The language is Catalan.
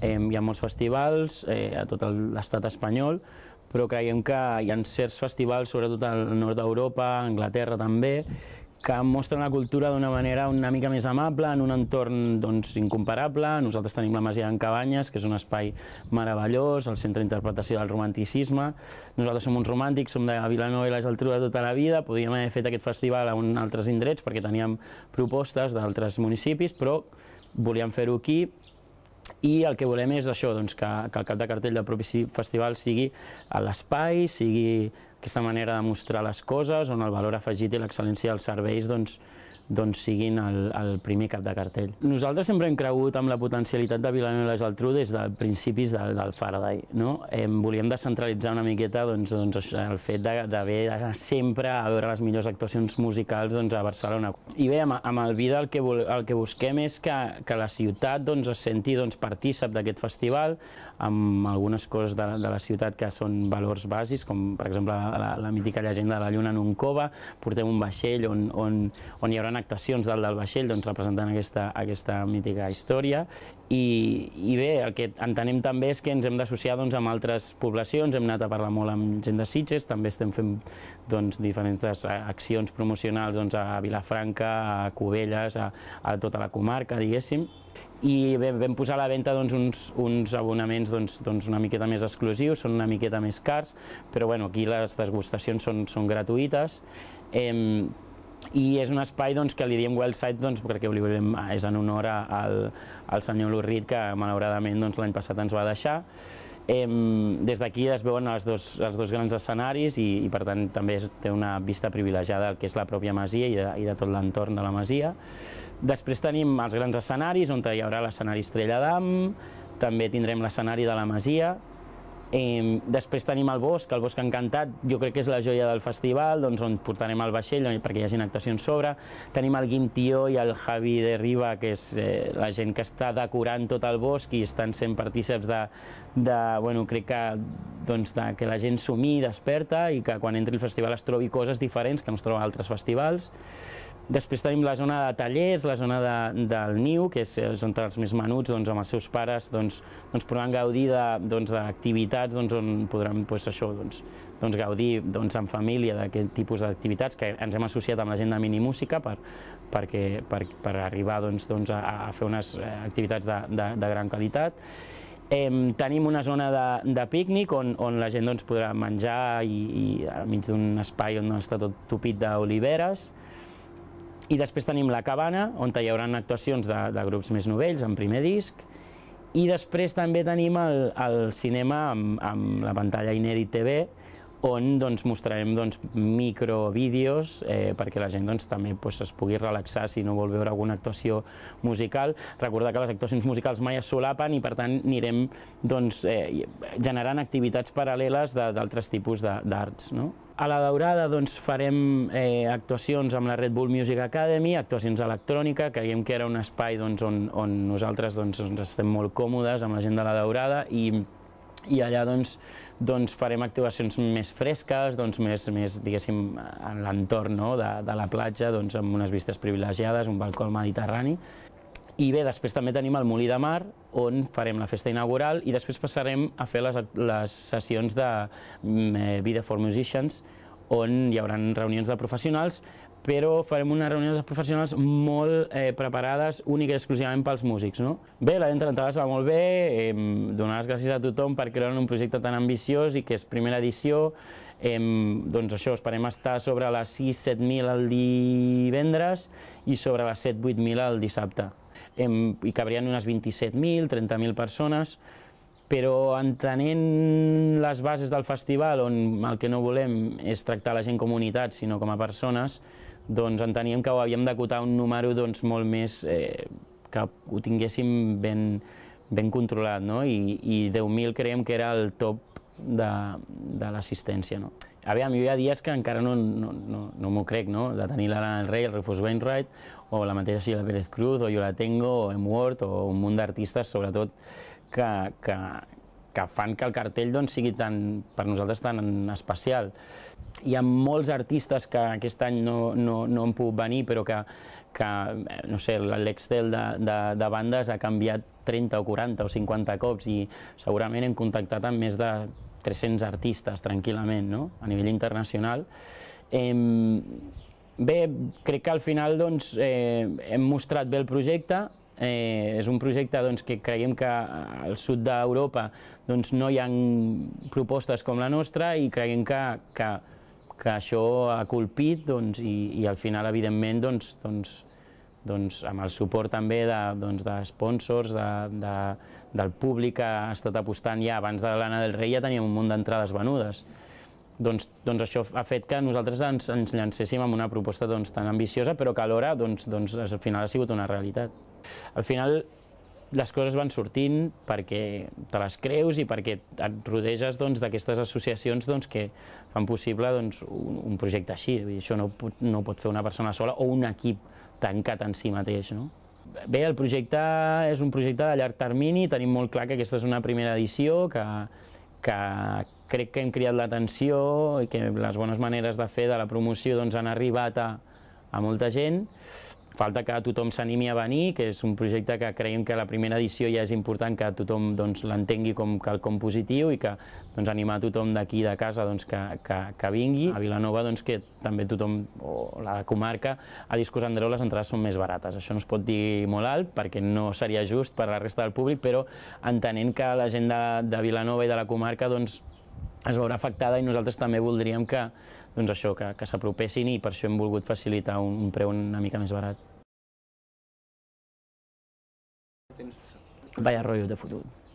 Eh, hi ha molts festivals eh, a tot l'estat espanyol, però creiem que hi ha certs festivals, sobretot al nord d'Europa, Anglaterra també, que mostren la cultura d'una manera una mica més amable, en un entorn doncs, incomparable. Nosaltres tenim la Masia d'en Cabanyes, que és un espai meravellós, el centre d'interpretació del romanticisme. Nosaltres som uns romàntics, som de Vilanova i la Geltrú de tota la vida, podíem haver fet aquest festival a un altres indrets perquè teníem propostes d'altres municipis, però volíem fer-ho aquí i el que volem és això, doncs, que, que el cap de cartell del propi festival sigui a l'espai, sigui aquesta manera de mostrar les coses, on el valor afegit i l'excel·lència dels serveis doncs, doncs siguin el, el primer cap de cartell. Nosaltres sempre hem cregut amb la potencialitat de Vilanova i la Geltrú des de principis del, del Faraday. No? Em volíem descentralitzar una miqueta doncs, doncs, el fet d'haver sempre a veure les millors actuacions musicals doncs, a Barcelona. I bé, amb, amb el Vida el que, el que busquem és que, que la ciutat doncs, es senti doncs, partícip d'aquest festival, amb algunes coses de, de la ciutat que són valors bàsics, com per exemple la, la mítica llegenda de la lluna en un cova, portem un vaixell on, on, on hi haurà actuacions dalt del vaixell doncs, representant aquesta, aquesta mítica història i, i bé, el que entenem també és que ens hem d'associar doncs, amb altres poblacions, hem anat a parlar molt amb gent de Sitges, també estem fent doncs, diferents accions promocionals doncs, a Vilafranca, a Cubelles, a, a tota la comarca, diguéssim, i vam, vam posar a la venda doncs, uns, uns abonaments doncs, doncs una miqueta més exclusius, són una miqueta més cars, però bueno, aquí les degustacions són, són gratuïtes. Eh, i és un espai doncs, que li diem well site doncs, perquè li volem, és en honor al, al senyor Lurrit que malauradament doncs, l'any passat ens va deixar. Eh, des d'aquí es veuen els dos, els dos grans escenaris i, i per tant també té una vista privilegiada del que és la pròpia masia i de, i de tot l'entorn de la masia. Després tenim els grans escenaris on hi haurà l'escenari Estrella d'Am, també tindrem l'escenari de la masia, Eh, després tenim el bosc, el bosc encantat, jo crec que és la joia del festival, doncs on portarem el vaixell perquè hi hagi actuacions sobre. Tenim el Guim Tió i el Javi de Riba, que és eh, la gent que està decorant tot el bosc i estan sent partíceps de, de bueno, crec que, doncs, de, que la gent s'humi, desperta i que quan entri el festival es trobi coses diferents que no es troba a altres festivals. Després tenim la zona de tallers, la zona de, del niu, que és, és on els més menuts doncs, amb els seus pares doncs, doncs podran gaudir d'activitats doncs, doncs, on podran doncs, això, doncs, doncs, gaudir doncs, en família d'aquest tipus d'activitats que ens hem associat amb la gent de Minimúsica per, perquè, per, per arribar doncs, doncs, a, a fer unes eh, activitats de, de, de gran qualitat. Eh, tenim una zona de, de pícnic on, on la gent doncs, podrà menjar i, i mig d'un espai on està tot tupit d'oliveres, i després tenim la cabana, on hi haurà actuacions de, de grups més novells, en primer disc, i després també tenim el, el cinema amb, amb la pantalla Inèdit TV, on doncs, mostrarem doncs, microvídeos eh, perquè la gent doncs, també doncs, es pugui relaxar si no vol veure alguna actuació musical. Recordar que les actuacions musicals mai es solapen i per tant anirem doncs, eh, generant activitats paral·leles d'altres tipus d'arts. No? A la Daurada doncs, farem eh, actuacions amb la Red Bull Music Academy, actuacions electrònica, creiem que era un espai doncs, on, on nosaltres doncs, estem molt còmodes amb la gent de la Daurada i, i allà doncs, doncs farem actuacions més fresques, doncs més, més diguéssim, en l'entorn no? de, de la platja, doncs amb unes vistes privilegiades, un balcó al Mediterrani, i bé, després també tenim el Molí de Mar, on farem la festa inaugural i després passarem a fer les, les sessions de mm, eh, Vida for Musicians, on hi haurà reunions de professionals, però farem unes reunions professionals molt eh, preparades únicament i exclusivament pels músics. No? Bé, la venda d'entrades va molt bé, eh, donar les gràcies a tothom per crear un projecte tan ambiciós i que és primera edició, eh, doncs això, esperem estar sobre les 6-7.000 el divendres i sobre les 7-8.000 el dissabte hem, hi cabrien unes 27.000, 30.000 persones, però entenent les bases del festival, on el que no volem és tractar la gent com unitat, sinó com a persones, doncs enteníem que ho havíem d'acotar un número doncs, molt més eh, que ho tinguéssim ben, ben controlat, no? I, i 10.000 creiem que era el top de, de l'assistència. No? Aviam, jo hi ha dies que encara no, no, no, no m'ho crec, no? de tenir l'Alan el Rey, el Rufus Wainwright, o la mateixa Sheila Pérez Cruz, o Yo la tengo, o M. Ward, o un munt d'artistes, sobretot, que, que, que fan que el cartell doncs, sigui tan, per nosaltres tan especial. Hi ha molts artistes que aquest any no, no, no han pogut venir, però que, que no sé, l'Excel de, de, de bandes ha canviat 30 o 40 o 50 cops i segurament hem contactat amb més de 300 artistes tranquil·lament, no? a nivell internacional. Eh, bé, crec que al final doncs, eh, hem mostrat bé el projecte, eh, és un projecte doncs, que creiem que al sud d'Europa doncs, no hi ha propostes com la nostra i creiem que, que, que això ha colpit doncs, i, i al final, evidentment, doncs, doncs, doncs, amb el suport també de, doncs, de sponsors, de, de, del públic que ha estat apostant ja abans de l'Anna del Rei ja teníem un munt d'entrades venudes. Doncs, doncs això ha fet que nosaltres ens, ens llancéssim amb una proposta doncs, tan ambiciosa però que alhora doncs, doncs, al final ha sigut una realitat. Al final les coses van sortint perquè te les creus i perquè et rodeges doncs, d'aquestes doncs, associacions doncs, que fan possible doncs, un, un projecte així. Dir, això no, no ho pot fer una persona sola o un equip tancat en si mateix. No? Bé, el projecte és un projecte de llarg termini, tenim molt clar que aquesta és una primera edició, que, que crec que hem criat l'atenció i que les bones maneres de fer de la promoció doncs, han arribat a, a molta gent falta que tothom s'animi a venir, que és un projecte que creiem que la primera edició ja és important que tothom doncs, l'entengui com quelcom positiu i que doncs, animar tothom d'aquí de casa doncs, que, que, que vingui. A Vilanova doncs, que també tothom, o la comarca, a Discos Andreu les entrades són més barates. Això no es pot dir molt alt perquè no seria just per a la resta del públic, però entenent que la gent de, de Vilanova i de la comarca doncs, es veurà afectada i nosaltres també voldríem que, doncs això, que, que s'apropessin i per això hem volgut facilitar un, un preu una mica més barat. Vaya rollo de futuro.